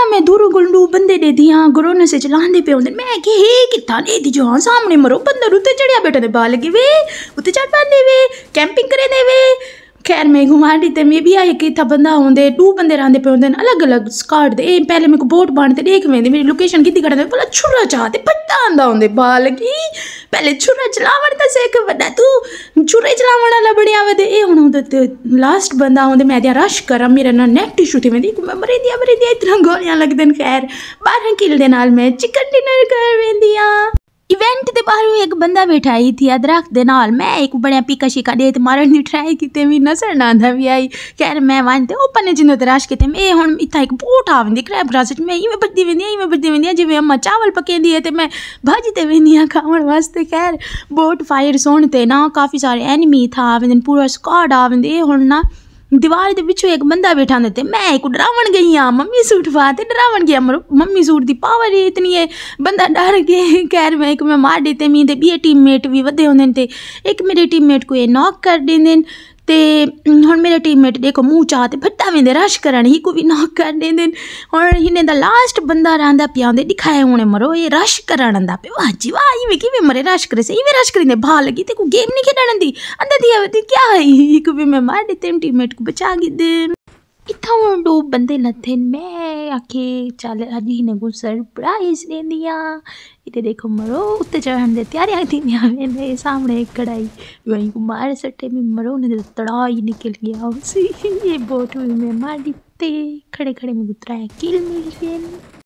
ना मैं दूर गुंडू बंदे दे दियाँ गरोने से चलांदे पे होंदे मैं कि हे किथा ने दी जो सामने मरो बंदर उत्ते चढ़िया बैठे दे बाल लगे वे उत्ते चढ़ पांदे वे कैंपिंग करे दे वे खैर मैं घुमा दी ते मैं भी आई कि था बंदा होंदे दो बंदे रहंदे पे होंदे अलग अलग स्कार्ट दे पहले मेरे को बोट बांधते देख वेंदे मेरी लोकेशन कितनी कटदे बोला छुरा चाहते पट्टा आंदा होंदे बाल की पहले छुरा चलावण दा सिख वड्डा तू छुरे चलावण वाला बढ़िया वदे ए हुन होंदे लास्ट बंदा होंदे मैं दिया रश करा मेरा ना नेक टिश्यू थी वेंदी मैं मरे दिया मरे दिया इतना गोलियाँ लगदन खैर 12 किल दे नाल मैं चिकन डिनर कर वेंदियाँ ਇਵੈਂਟ ਦੇ ਬਾਹਰੋਂ ਇੱਕ ਬੰਦਾ ਬੈਠਾ ਹੀ ਸੀ ਅਦਰਖ ਦੇ ਨਾਲ। ਮੈਂ ਇੱਕ ਬੜਿਆ ਪੀਕਾ ਸ਼ਿਕਾ ਦੇ ਤੇ ਮਾਰਨ ਦੀ ਟਰਾਈ ਕੀਤੇ, ਵੀ ਨਜ਼ਰ ਨਾ ਆਂਦਾ ਵੀ ਆਈ। ਖੈਰ, ਮੈਂ ਵਾਂ ਤੇ ਉਹ ਪੰਨੇ ਜਿੰਨ ਤਰਾਸ਼ ਕੀਤੇ ਮੈਂ ਹੁਣ ਇੱਥਾ ਇੱਕ ਬੋਟ ਆਵੰਦੀ ਕ੍ਰੈਬ ਗ੍ਰਾਸਟ ਮੈਂ ਇਵੇਂ ਬੱਦੀ ਵੰਦੀ ਇਵੇਂ ਬੱਦੀ ਵੰਦੀ ਜਿਵੇਂ ਅੰਮਾ ਚਾਵਲ ਪਕੇਂਦੀ ਹੈ ਤੇ ਮੈਂ ਭਾਜੀ ਤੇ ਵੰਦੀ ਆ ਖਾਣ ਵਾਸਤੇ। ਖੈਰ ਬੋਟ ਫਾਇਰ ਸੋਣ ਤੇ ਨਾ ਕਾਫੀ ਸਾਰੇ ਐਨੀਮੀ ਥਾ ਆਵੰਦੇ ਪੂਰਾ ਸਕਾਡ ਆਵੰਦੇ ਹੁਣ ਨਾ दीवार के पिछू एक बंदा बैठा होंदे मैं एक डरावन गई हाँ मम्मी सूट पा ते डरावन गया मरो, मम्मी सूट की पावर ही इतनी है। बंदा डर गए खैर मैं एक मैं मार देते मी बी टीममेट भी वधे होंदे ते। एक मेरे टीममेट को ये नॉक कर देंदे ते हूँ मेरे टीममेट देखो, मूँह चा ते फट्टा वेंदे रश करण हिकु बि नाक कढे देन हूँ हिन दा लास्ट बंदा रहा पिया हूंदे ॾिखाए मरो ये रश कर हंदा पियो। वाह जी वाह इवे किवे मरे रश करे से इवे रश करींदे भा लगी ते गेम नहीं खेलन दी अंदर दिया क्या है? हिकु बि मैं मार दे टीममेट को बचा गी दे। इतना दो बंदे लथे मैं आखे चल अज इन्हें को सरप्राइज़ दे दिया। इतने देखो मरो उत्ते चढ़न दे तैयारियाँ थी मेरे सामने एक कढ़ाई को मार सट्टे में मरो ने तो तड़ाई निकल गया उसी। ये बोट में मार दी खड़े खड़े में उतराया किल मिल गए